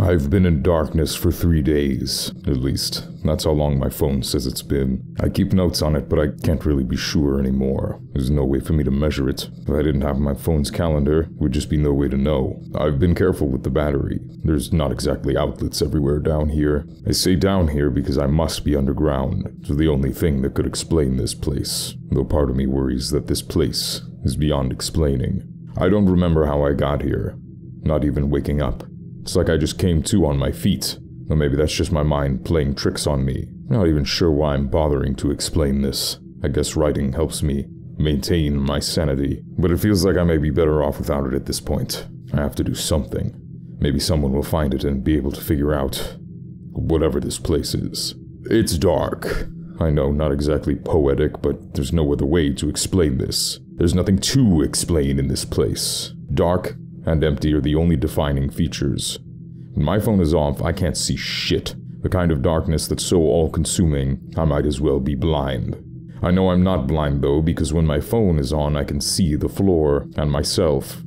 I've been in darkness for three days, at least. That's how long my phone says it's been. I keep notes on it, but I can't really be sure anymore. There's no way for me to measure it. If I didn't have my phone's calendar, would just be no way to know. I've been careful with the battery. There's not exactly outlets everywhere down here. I say down here because I must be underground. It's the only thing that could explain this place. Though part of me worries that this place is beyond explaining. I don't remember how I got here. Not even waking up. It's like I just came to on my feet. Or maybe that's just my mind playing tricks on me. Not even sure why I'm bothering to explain this. I guess writing helps me maintain my sanity. But it feels like I may be better off without it at this point. I have to do something. Maybe someone will find it and be able to figure out whatever this place is. It's dark. I know, not exactly poetic, but there's no other way to explain this. There's nothing to explain in this place. Dark and empty are the only defining features. When my phone is off, I can't see shit. The kind of darkness that's so all consuming, I might as well be blind. I know I'm not blind though, because when my phone is on, I can see the floor and myself.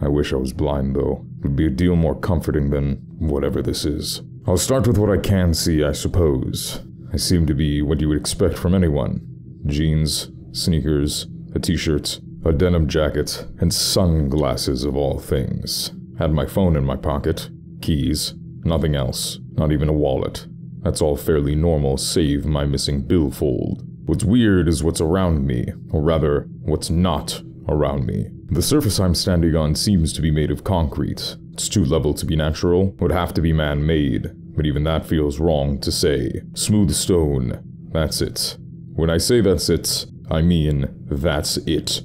I wish I was blind though. It would be a deal more comforting than whatever this is. I'll start with what I can see, I suppose. I seem to be what you would expect from anyone jeans, sneakers, a t shirt, a denim jacket, and sunglasses of all things. Had my phone in my pocket, keys, nothing else, not even a wallet. That's all fairly normal, save my missing billfold. What's weird is what's around me, or rather, what's not around me. The surface I'm standing on seems to be made of concrete. It's too level to be natural, would have to be man made, but even that feels wrong to say. Smooth stone, that's it. When I say that's it, I mean that's it.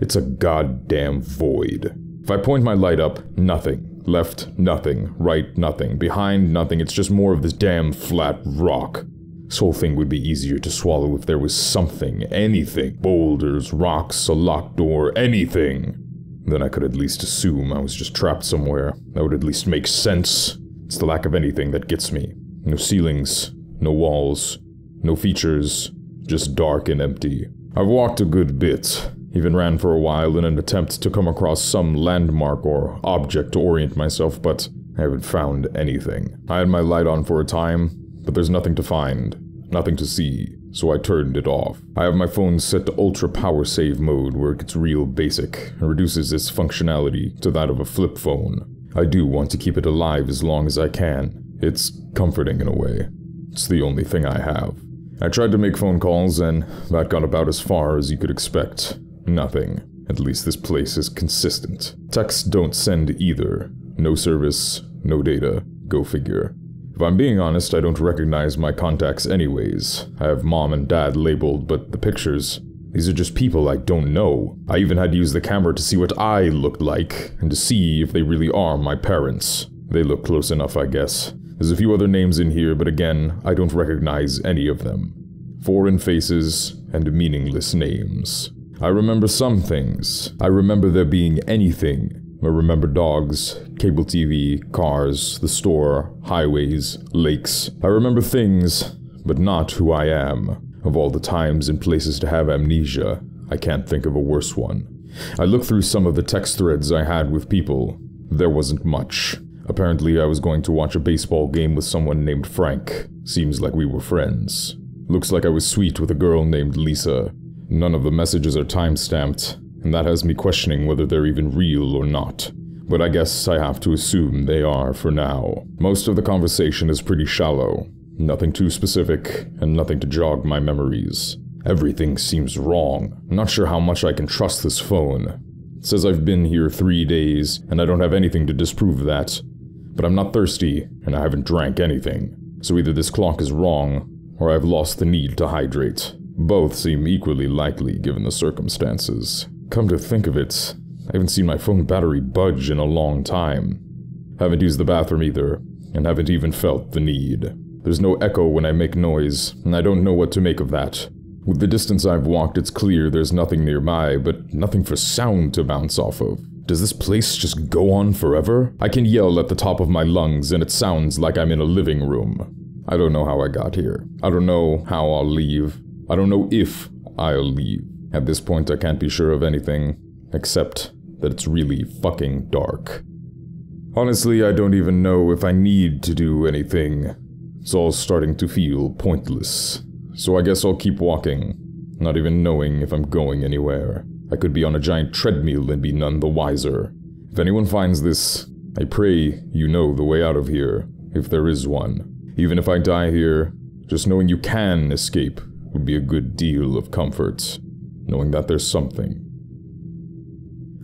It's a goddamn void. If I point my light up, nothing. Left, nothing. Right, nothing. Behind, nothing. It's just more of this damn flat rock. This whole thing would be easier to swallow if there was something, anything. Boulders, rocks, a locked door, anything. Then I could at least assume I was just trapped somewhere. That would at least make sense. It's the lack of anything that gets me. No ceilings, no walls, no features, just dark and empty. I've walked a good bit, even ran for a while in an attempt to come across some landmark or object to orient myself, but I haven't found anything. I had my light on for a time, but there's nothing to find, nothing to see, so I turned it off. I have my phone set to ultra power save mode where it gets real basic and reduces its functionality to that of a flip phone. I do want to keep it alive as long as I can. It's comforting in a way. It's the only thing I have. I tried to make phone calls, and that got about as far as you could expect. Nothing. At least this place is consistent. Texts don't send either. No service, no data. Go figure. If I'm being honest, I don't recognize my contacts anyways. I have mom and dad labeled, but the pictures, these are just people I don't know. I even had to use the camera to see what I looked like, and to see if they really are my parents. They look close enough, I guess. There's a few other names in here, but again, I don't recognize any of them. Foreign faces and meaningless names. I remember some things. I remember there being anything. I remember dogs, cable TV, cars, the store, highways, lakes. I remember things, but not who I am. Of all the times and places to have amnesia, I can't think of a worse one. I looked through some of the text threads I had with people. There wasn't much. Apparently, I was going to watch a baseball game with someone named Frank. Seems like we were friends. Looks like I was sweet with a girl named Lisa. None of the messages are time-stamped, and that has me questioning whether they're even real or not. But I guess I have to assume they are for now. Most of the conversation is pretty shallow. Nothing too specific, and nothing to jog my memories. Everything seems wrong. I'm not sure how much I can trust this phone. It says I've been here three days, and I don't have anything to disprove that. But I'm not thirsty, and I haven't drank anything. So either this clock is wrong, or I've lost the need to hydrate. Both seem equally likely given the circumstances. Come to think of it, I haven't seen my phone battery budge in a long time. Haven't used the bathroom either, and haven't even felt the need. There's no echo when I make noise, and I don't know what to make of that. With the distance I've walked, it's clear there's nothing nearby, but nothing for sound to bounce off of. Does this place just go on forever? I can yell at the top of my lungs, and it sounds like I'm in a living room. I don't know how I got here. I don't know how I'll leave. I don't know if I'll leave. At this point, I can't be sure of anything, except that it's really fucking dark. Honestly, I don't even know if I need to do anything. It's all starting to feel pointless. So I guess I'll keep walking, not even knowing if I'm going anywhere. I could be on a giant treadmill and be none the wiser. If anyone finds this, I pray you know the way out of here, if there is one. Even if I die here, just knowing you can escape would be a good deal of comfort, knowing that there's something.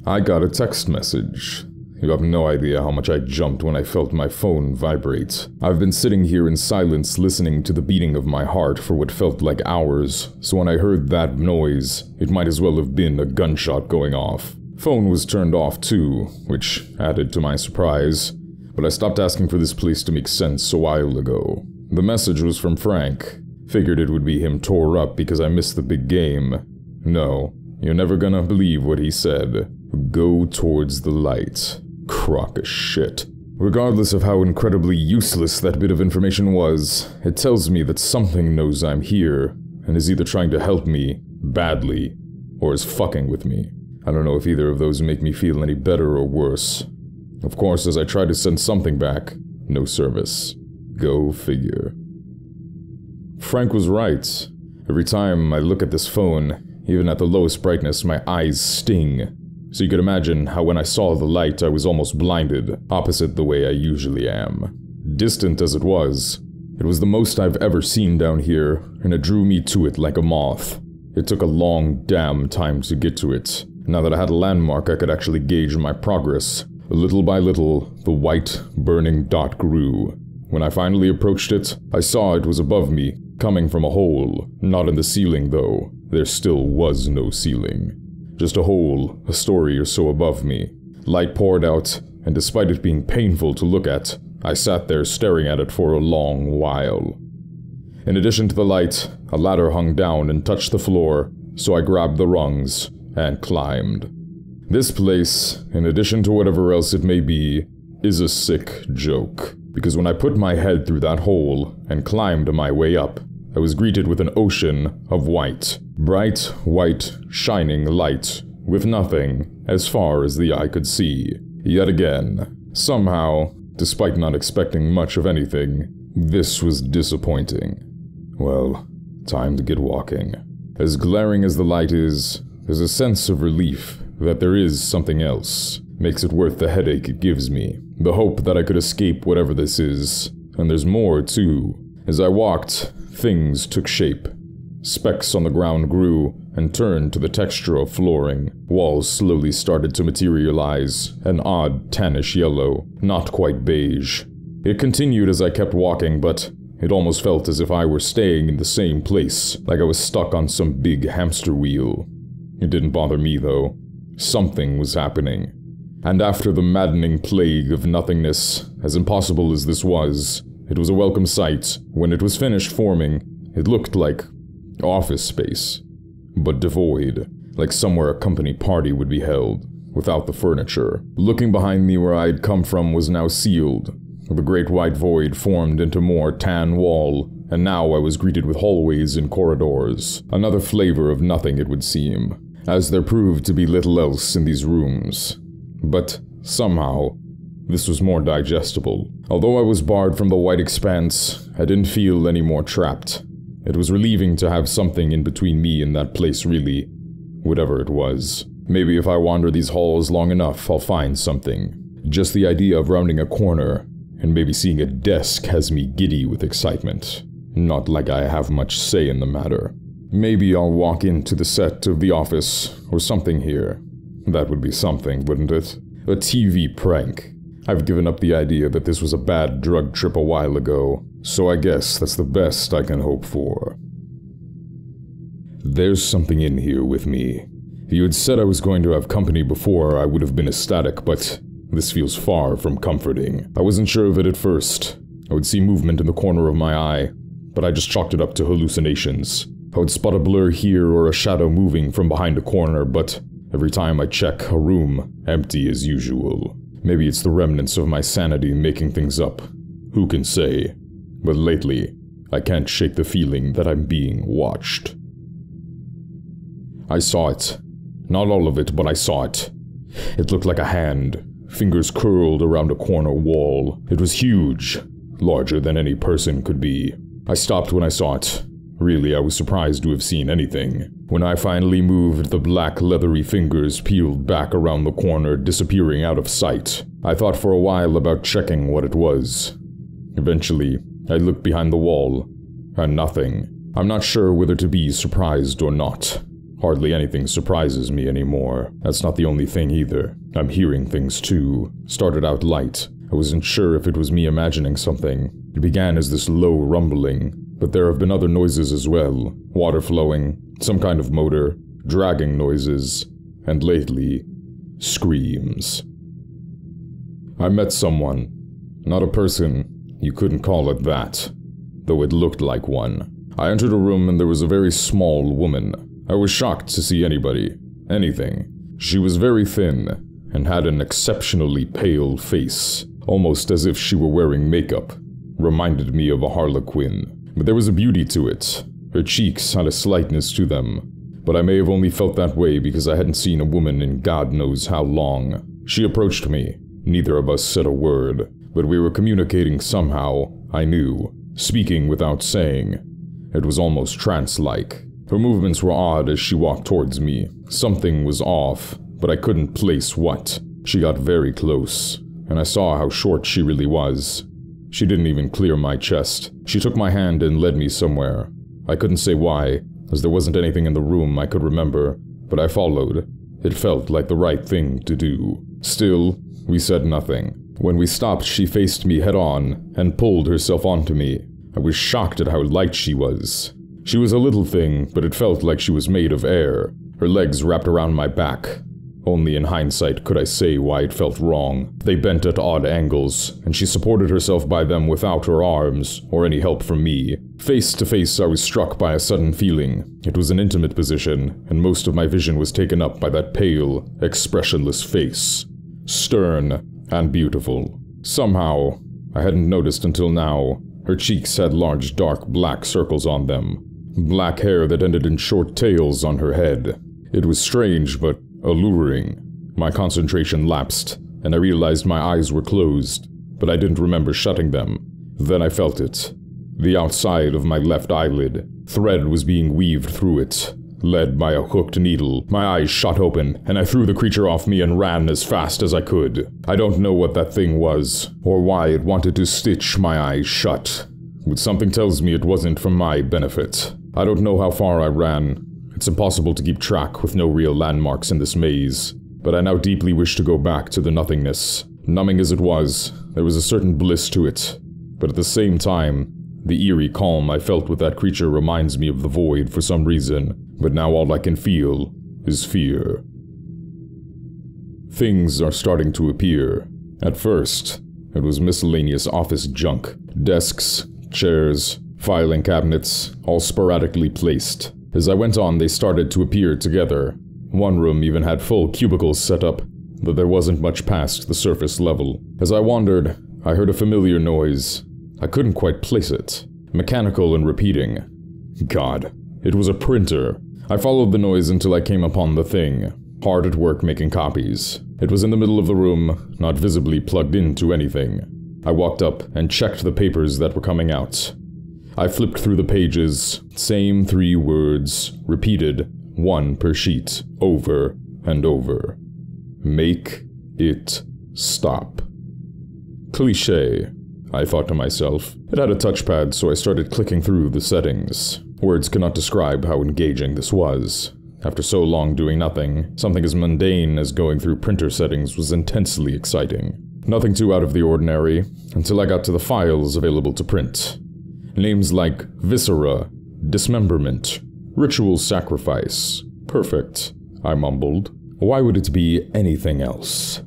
I got a text message. You have no idea how much I jumped when I felt my phone vibrate. I've been sitting here in silence listening to the beating of my heart for what felt like hours, so when I heard that noise, it might as well have been a gunshot going off. Phone was turned off too, which added to my surprise, but I stopped asking for this place to make sense a while ago. The message was from Frank. Figured it would be him tore up because I missed the big game. No, you're never gonna believe what he said. Go towards the light. Crock of shit. Regardless of how incredibly useless that bit of information was, it tells me that something knows I'm here and is either trying to help me, badly, or is fucking with me. I don't know if either of those make me feel any better or worse. Of course, as I try to send something back, no service. Go figure. Frank was right. Every time I look at this phone, even at the lowest brightness, my eyes sting. So you could imagine how when I saw the light, I was almost blinded, opposite the way I usually am. Distant as it was, it was the most I've ever seen down here, and it drew me to it like a moth. It took a long damn time to get to it. Now that I had a landmark, I could actually gauge my progress. Little by little, the white, burning dot grew. When I finally approached it, I saw it was above me, coming from a hole. Not in the ceiling, though. There still was no ceiling. Just a hole, a story or so above me. Light poured out, and despite it being painful to look at, I sat there staring at it for a long while. In addition to the light, a ladder hung down and touched the floor, so I grabbed the rungs and climbed. This place, in addition to whatever else it may be, is a sick joke. Because when I put my head through that hole and climbed my way up, I was greeted with an ocean of white. Bright, white, shining light, with nothing, as far as the eye could see. Yet again, somehow, despite not expecting much of anything, this was disappointing. Well, time to get walking. As glaring as the light is, there's a sense of relief that there is something else. Makes it worth the headache it gives me. The hope that I could escape whatever this is. And there's more, too. As I walked, things took shape. Specks on the ground grew and turned to the texture of flooring. Walls slowly started to materialize, an odd tannish yellow, not quite beige. It continued as I kept walking, but it almost felt as if I were staying in the same place, like I was stuck on some big hamster wheel. It didn't bother me, though. Something was happening. And after the maddening plague of nothingness, as impossible as this was, it was a welcome sight. When it was finished forming, it looked like office space, but devoid, like somewhere a company party would be held, without the furniture. Looking behind me where I'd come from was now sealed. The great white void formed into more tan wall, and now I was greeted with hallways and corridors. Another flavor of nothing, it would seem as there proved to be little else in these rooms. But somehow, this was more digestible. Although I was barred from the white expanse, I didn't feel any more trapped. It was relieving to have something in between me and that place, really. Whatever it was. Maybe if I wander these halls long enough, I'll find something. Just the idea of rounding a corner and maybe seeing a desk has me giddy with excitement. Not like I have much say in the matter. Maybe I'll walk into the set of The Office or something here. That would be something, wouldn't it? A TV prank. I've given up the idea that this was a bad drug trip a while ago, so I guess that's the best I can hope for. There's something in here with me. If you had said I was going to have company before, I would have been ecstatic, but this feels far from comforting. I wasn't sure of it at first. I would see movement in the corner of my eye, but I just chalked it up to hallucinations. I would spot a blur here or a shadow moving from behind a corner, but every time I check a room, empty as usual. Maybe it's the remnants of my sanity making things up. Who can say? But lately, I can't shake the feeling that I'm being watched. I saw it. Not all of it, but I saw it. It looked like a hand, fingers curled around a corner wall. It was huge, larger than any person could be. I stopped when I saw it. Really, I was surprised to have seen anything. When I finally moved, the black leathery fingers peeled back around the corner, disappearing out of sight. I thought for a while about checking what it was. Eventually, I looked behind the wall, and nothing. I'm not sure whether to be surprised or not. Hardly anything surprises me anymore. That's not the only thing either. I'm hearing things too. Started out light. I wasn't sure if it was me imagining something. It began as this low rumbling, but there have been other noises as well. Water flowing, some kind of motor, dragging noises, and lately, screams. I met someone. Not a person. You couldn't call it that. Though it looked like one. I entered a room and there was a very small woman. I was shocked to see anybody. Anything. She was very thin and had an exceptionally pale face, almost as if she were wearing makeup. Reminded me of a harlequin. But there was a beauty to it. Her cheeks had a slightness to them. But I may have only felt that way because I hadn't seen a woman in God knows how long. She approached me. Neither of us said a word, but we were communicating somehow, I knew, speaking without saying. It was almost trance like. Her movements were odd as she walked towards me. Something was off, but I couldn't place what. She got very close, and I saw how short she really was. She didn't even clear my chest. She took my hand and led me somewhere. I couldn't say why, as there wasn't anything in the room I could remember, but I followed. It felt like the right thing to do. Still, we said nothing. When we stopped, she faced me head on and pulled herself onto me. I was shocked at how light she was. She was a little thing, but it felt like she was made of air. Her legs wrapped around my back. Only in hindsight could I say why it felt wrong. They bent at odd angles, and she supported herself by them without her arms or any help from me. Face to face, I was struck by a sudden feeling. It was an intimate position, and most of my vision was taken up by that pale, expressionless face stern, and beautiful. Somehow, I hadn't noticed until now, her cheeks had large dark black circles on them, black hair that ended in short tails on her head. It was strange but alluring. My concentration lapsed, and I realized my eyes were closed, but I didn't remember shutting them. Then I felt it. The outside of my left eyelid. Thread was being weaved through it, Led by a hooked needle, my eyes shot open, and I threw the creature off me and ran as fast as I could. I don't know what that thing was, or why it wanted to stitch my eyes shut. But something tells me it wasn't for my benefit. I don't know how far I ran. It's impossible to keep track with no real landmarks in this maze. But I now deeply wish to go back to the nothingness. Numbing as it was, there was a certain bliss to it. But at the same time, the eerie calm I felt with that creature reminds me of the void for some reason, but now all I can feel is fear. Things are starting to appear. At first, it was miscellaneous office junk desks, chairs, filing cabinets, all sporadically placed. As I went on, they started to appear together. One room even had full cubicles set up, but there wasn't much past the surface level. As I wandered, I heard a familiar noise, I couldn't quite place it. Mechanical and repeating. God, it was a printer. I followed the noise until I came upon the thing, hard at work making copies. It was in the middle of the room, not visibly plugged into anything. I walked up and checked the papers that were coming out. I flipped through the pages, same three words, repeated, one per sheet, over and over. Make it stop. Cliche, I thought to myself. It had a touchpad, so I started clicking through the settings. Words cannot describe how engaging this was. After so long doing nothing, something as mundane as going through printer settings was intensely exciting. Nothing too out of the ordinary, until I got to the files available to print. Names like Viscera, Dismemberment, Ritual Sacrifice. Perfect, I mumbled. Why would it be anything else?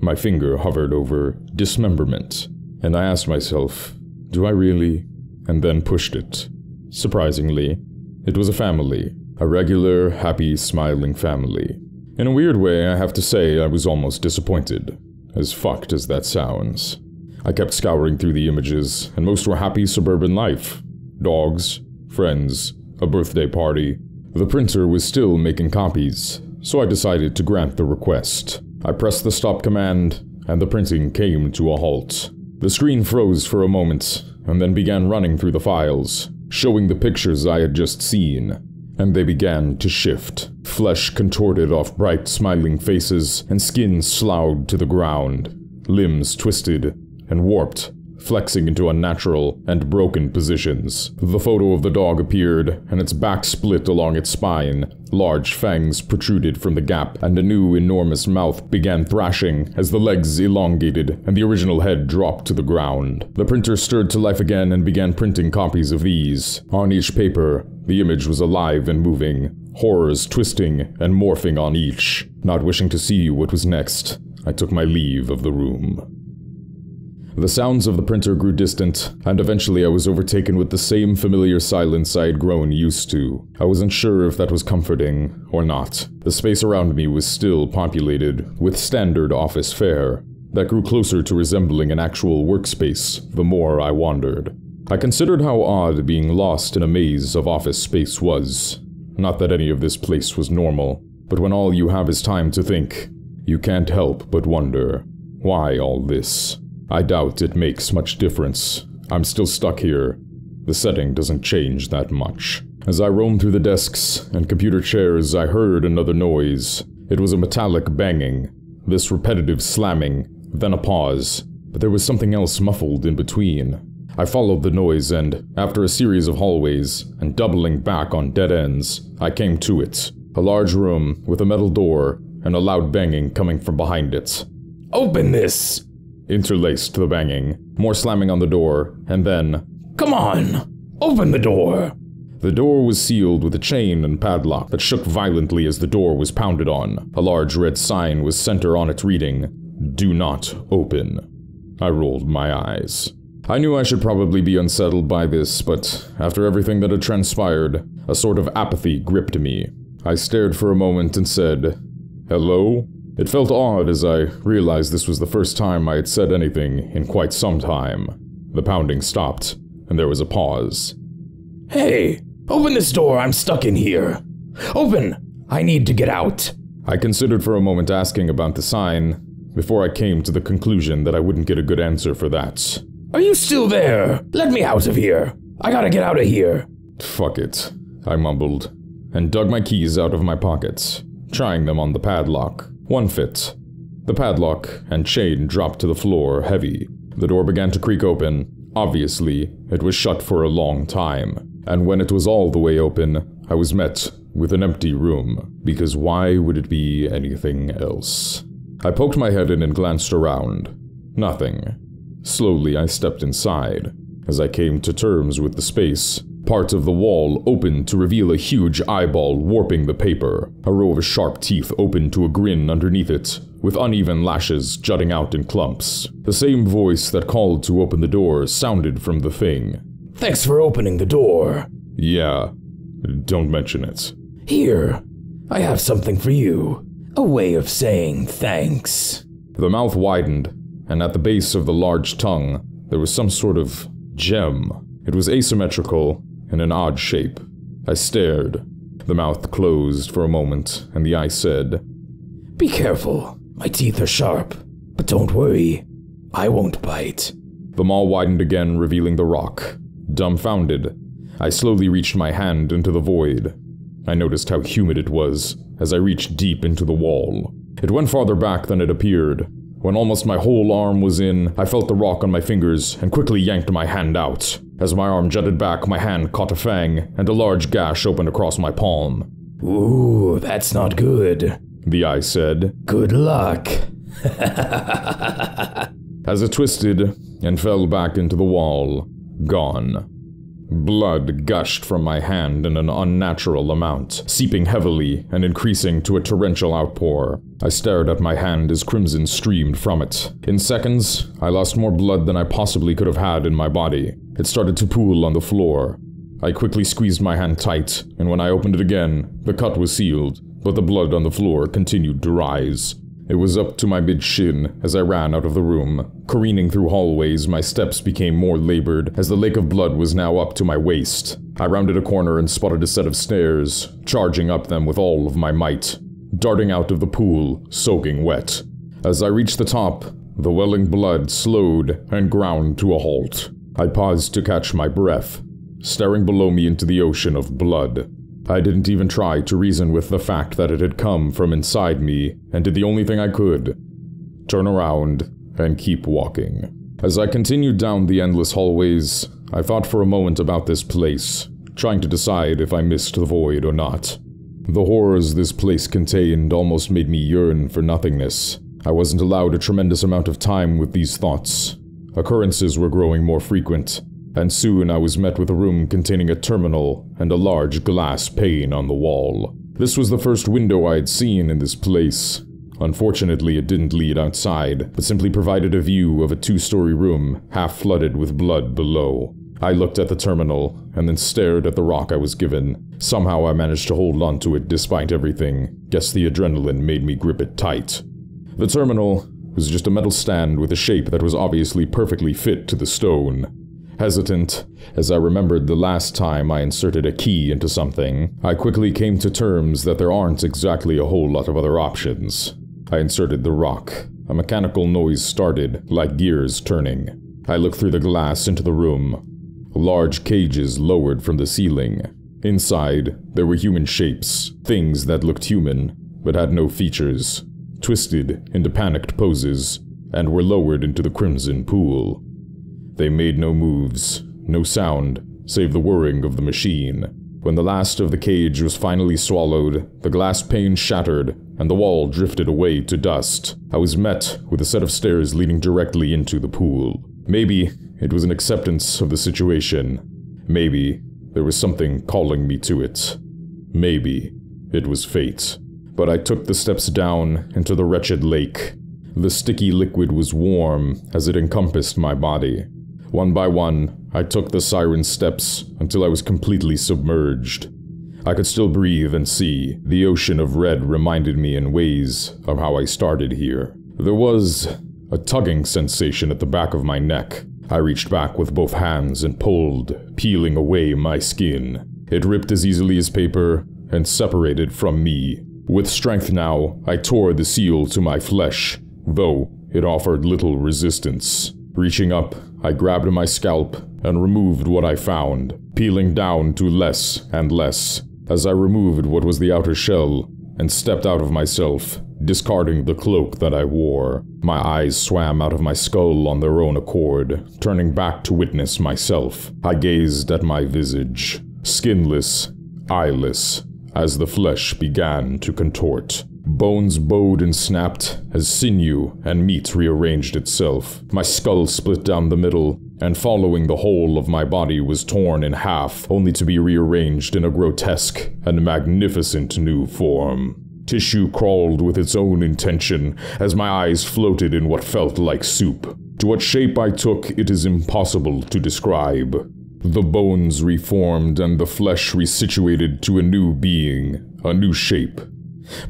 My finger hovered over Dismemberment, and I asked myself, do I really? And then pushed it. Surprisingly, it was a family, a regular, happy, smiling family. In a weird way, I have to say I was almost disappointed, as fucked as that sounds. I kept scouring through the images, and most were happy suburban life. Dogs, friends, a birthday party. The printer was still making copies, so I decided to grant the request. I pressed the stop command, and the printing came to a halt. The screen froze for a moment, and then began running through the files, showing the pictures I had just seen. And they began to shift, flesh contorted off bright, smiling faces, and skin sloughed to the ground, limbs twisted and warped flexing into unnatural and broken positions. The photo of the dog appeared, and its back split along its spine. Large fangs protruded from the gap, and a new enormous mouth began thrashing as the legs elongated and the original head dropped to the ground. The printer stirred to life again and began printing copies of these. On each paper, the image was alive and moving, horrors twisting and morphing on each. Not wishing to see what was next, I took my leave of the room. The sounds of the printer grew distant, and eventually I was overtaken with the same familiar silence I had grown used to. I wasn't sure if that was comforting or not. The space around me was still populated with standard office fare that grew closer to resembling an actual workspace the more I wandered. I considered how odd being lost in a maze of office space was. Not that any of this place was normal, but when all you have is time to think, you can't help but wonder why all this? I doubt it makes much difference. I'm still stuck here. The setting doesn't change that much. As I roamed through the desks and computer chairs, I heard another noise. It was a metallic banging, this repetitive slamming, then a pause, but there was something else muffled in between. I followed the noise and, after a series of hallways and doubling back on dead ends, I came to it. A large room with a metal door and a loud banging coming from behind it. Open this! Interlaced the banging, more slamming on the door, and then, Come on! Open the door! The door was sealed with a chain and padlock that shook violently as the door was pounded on. A large red sign was center on it reading, Do not open. I rolled my eyes. I knew I should probably be unsettled by this, but after everything that had transpired, a sort of apathy gripped me. I stared for a moment and said, Hello? It felt odd as I realized this was the first time I had said anything in quite some time. The pounding stopped, and there was a pause. Hey, open this door, I'm stuck in here. Open! I need to get out. I considered for a moment asking about the sign, before I came to the conclusion that I wouldn't get a good answer for that. Are you still there? Let me out of here. I gotta get out of here. Fuck it, I mumbled, and dug my keys out of my pockets, trying them on the padlock. One fit. The padlock and chain dropped to the floor heavy. The door began to creak open. Obviously, it was shut for a long time. And when it was all the way open, I was met with an empty room, because why would it be anything else? I poked my head in and glanced around. Nothing. Slowly, I stepped inside. As I came to terms with the space, Part of the wall opened to reveal a huge eyeball warping the paper. A row of sharp teeth opened to a grin underneath it, with uneven lashes jutting out in clumps. The same voice that called to open the door sounded from the thing. Thanks for opening the door. Yeah, don't mention it. Here, I have something for you. A way of saying thanks. The mouth widened, and at the base of the large tongue, there was some sort of gem. It was asymmetrical in an odd shape. I stared. The mouth closed for a moment, and the eye said, Be careful. My teeth are sharp. But don't worry. I won't bite. The maw widened again, revealing the rock. Dumbfounded, I slowly reached my hand into the void. I noticed how humid it was as I reached deep into the wall. It went farther back than it appeared. When almost my whole arm was in, I felt the rock on my fingers and quickly yanked my hand out. As my arm jutted back, my hand caught a fang, and a large gash opened across my palm. Ooh, that's not good, the eye said. Good luck. As it twisted and fell back into the wall, gone. Blood gushed from my hand in an unnatural amount, seeping heavily and increasing to a torrential outpour. I stared at my hand as crimson streamed from it. In seconds, I lost more blood than I possibly could have had in my body. It started to pool on the floor. I quickly squeezed my hand tight, and when I opened it again, the cut was sealed, but the blood on the floor continued to rise. It was up to my mid shin as I ran out of the room. Careening through hallways, my steps became more labored as the lake of blood was now up to my waist. I rounded a corner and spotted a set of stairs, charging up them with all of my might, darting out of the pool, soaking wet. As I reached the top, The welling blood slowed and ground to a halt. I paused to catch my breath, staring below me into the ocean of blood. I didn't even try to reason with the fact that it had come from inside me and did the only thing I could turn around and keep walking. As I continued down the endless hallways, I thought for a moment about this place, trying to decide if I missed the void or not. The horrors this place contained almost made me yearn for nothingness. I wasn't allowed a tremendous amount of time with these thoughts. Occurrences were growing more frequent, and soon I was met with a room containing a terminal and a large glass pane on the wall. This was the first window I had seen in this place. Unfortunately, it didn't lead outside, but simply provided a view of a two story room, half flooded with blood below. I looked at the terminal, and then stared at the rock I was given. Somehow I managed to hold onto it despite everything. Guess the adrenaline made me grip it tight. The terminal was just a metal stand with a shape that was obviously perfectly fit to the stone. Hesitant, as I remembered the last time I inserted a key into something, I quickly came to terms that there aren't exactly a whole lot of other options. I inserted the rock. A mechanical noise started, like gears turning. I looked through the glass into the room. Large cages lowered from the ceiling. Inside, there were human shapes, things that looked human, but had no features, twisted into panicked poses, and were lowered into the crimson pool. They made no moves, no sound, save the whirring of the machine. When the last of the cage was finally swallowed, the glass pane shattered, and the wall drifted away to dust. I was met with a set of stairs leading directly into the pool. Maybe it was an acceptance of the situation. Maybe there was something calling me to it. Maybe it was fate. But I took the steps down into the wretched lake. The sticky liquid was warm as it encompassed my body. One by one, I took the siren steps until I was completely submerged. I could still breathe and see. The ocean of red reminded me in ways of how I started here. There was a tugging sensation at the back of my neck. I reached back with both hands and pulled, peeling away my skin. It ripped as easily as paper and separated from me. With strength now, I tore the seal to my flesh, though it offered little resistance. Reaching up, I grabbed my scalp and removed what I found, peeling down to less and less. As I removed what was the outer shell and stepped out of myself, discarding the cloak that I wore, my eyes swam out of my skull on their own accord, turning back to witness myself. I gazed at my visage, skinless, eyeless, as the flesh began to contort. Bones bowed and snapped as sinew and meat rearranged itself. My skull split down the middle, and following the whole of my body was torn in half, only to be rearranged in a grotesque and magnificent new form. Tissue crawled with its own intention as my eyes floated in what felt like soup. To what shape I took, it is impossible to describe. The bones reformed and the flesh resituated to a new being, a new shape.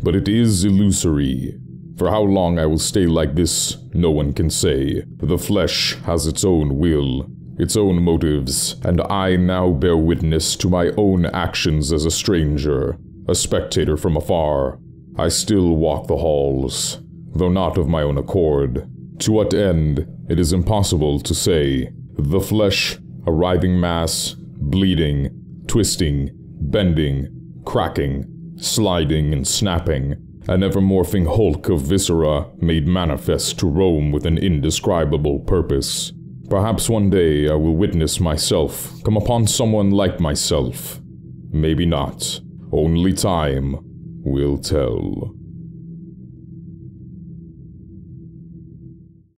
But it is illusory. For how long I will stay like this, no one can say. The flesh has its own will, its own motives, and I now bear witness to my own actions as a stranger, a spectator from afar. I still walk the halls, though not of my own accord. To what end, it is impossible to say. The flesh, a writhing mass, bleeding, twisting, bending, cracking, sliding and snapping, an ever morphing hulk of viscera made manifest to roam with an indescribable purpose. Perhaps one day I will witness myself come upon someone like myself. Maybe not. Only time will tell.